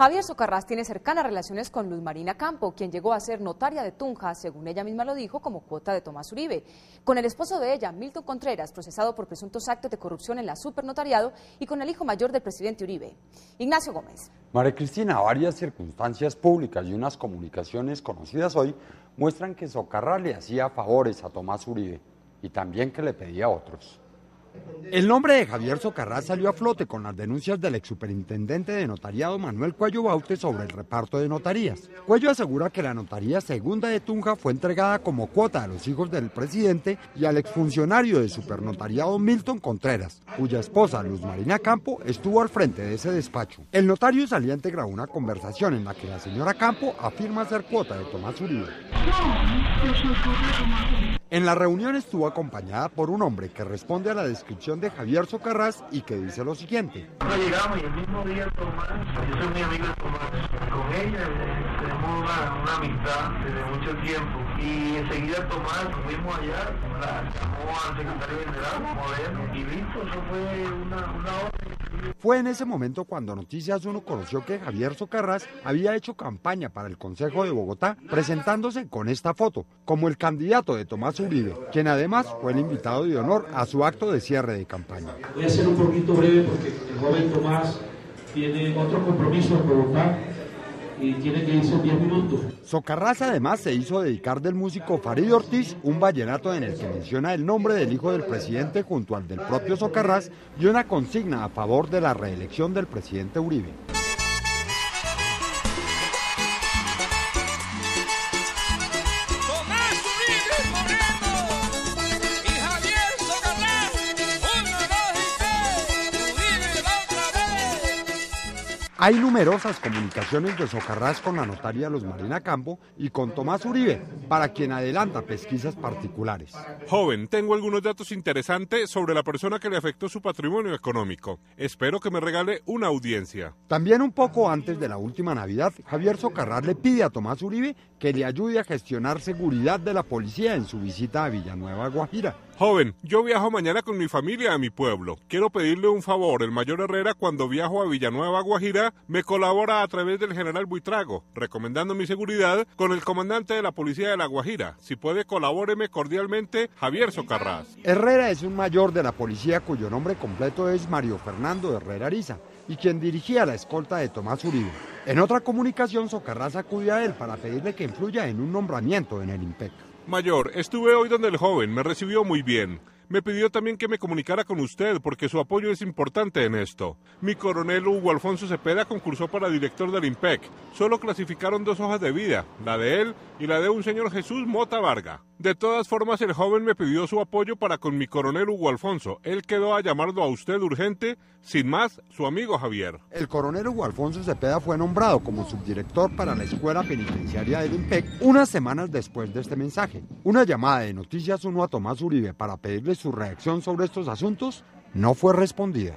Javier Socarrás tiene cercanas relaciones con Luz Marina Campo, quien llegó a ser notaria de Tunja, según ella misma lo dijo, como cuota de Tomás Uribe. Con el esposo de ella, Milton Contreras, procesado por presuntos actos de corrupción en la supernotariado, y con el hijo mayor del presidente Uribe. Ignacio Gómez. María Cristina, varias circunstancias públicas y unas comunicaciones conocidas hoy muestran que Socarrás le hacía favores a Tomás Uribe y también que le pedía a otros. El nombre de Javier Socarrás salió a flote con las denuncias del ex superintendente de notariado Manuel Cuello Baute sobre el reparto de notarías. Cuello asegura que la notaría segunda de Tunja fue entregada como cuota a los hijos del presidente y al exfuncionario de supernotariado Milton Contreras, cuya esposa Luz Marina Campo estuvo al frente de ese despacho. El notario saliente grabó una conversación en la que la señora Campo afirma ser cuota de Tomás Uribe. En la reunión estuvo acompañada por un hombre que responde a la descripción de Javier Socarrás y que dice lo siguiente. llegamos y el mismo día Tomás, yo soy muy amigo de Tomás, con ella eh, tenemos una, una, amistad desde mucho tiempo y enseguida Tomás, fuimos allá, la llamó al secretario general, moderno, y listo, eso fue una, una orden. Fue en ese momento cuando Noticias Uno conoció que Javier Socarrás había hecho campaña para el Consejo de Bogotá presentándose con esta foto como el candidato de Tomás Uribe, quien además fue el invitado de honor a su acto de cierre de campaña. Voy a ser un poquito breve porque el joven Tomás tiene otro compromiso en Bogotá tiene que irse en 10 minutos. Socarrás además se hizo dedicar del músico Farid Ortiz un vallenato en el que menciona el nombre del hijo del presidente junto al del propio Socarrás y una consigna a favor de la reelección del presidente Uribe. Hay numerosas comunicaciones de Socarrás con la notaria Los Marina Campo y con Tomás Uribe, para quien adelanta pesquisas particulares. Joven, tengo algunos datos interesantes sobre la persona que le afectó su patrimonio económico. Espero que me regale una audiencia. También un poco antes de la última Navidad, Javier Socarrás le pide a Tomás Uribe que le ayude a gestionar seguridad de la policía en su visita a Villanueva, Guajira. Joven, yo viajo mañana con mi familia a mi pueblo. Quiero pedirle un favor. El mayor Herrera, cuando viajo a Villanueva, Guajira, me colabora a través del general Buitrago, recomendando mi seguridad con el comandante de la policía de la Guajira. Si puede, colabóreme cordialmente, Javier Socarrás. Herrera es un mayor de la policía cuyo nombre completo es Mario Fernando Herrera Ariza y quien dirigía la escolta de Tomás Uribe. En otra comunicación, Socarrás acudió a él para pedirle que influya en un nombramiento en el IMPEC. Mayor, estuve hoy donde el joven, me recibió muy bien. Me pidió también que me comunicara con usted porque su apoyo es importante en esto. Mi coronel Hugo Alfonso Cepeda concursó para director del IMPEC. Solo clasificaron dos hojas de vida, la de él y la de un señor Jesús Mota Varga. De todas formas, el joven me pidió su apoyo para con mi coronel Hugo Alfonso. Él quedó a llamarlo a usted urgente, sin más, su amigo Javier. El coronel Hugo Alfonso Cepeda fue nombrado como subdirector para la escuela penitenciaria del IMPEC unas semanas después de este mensaje. Una llamada de Noticias 1 a Tomás Uribe para pedirle su reacción sobre estos asuntos no fue respondida.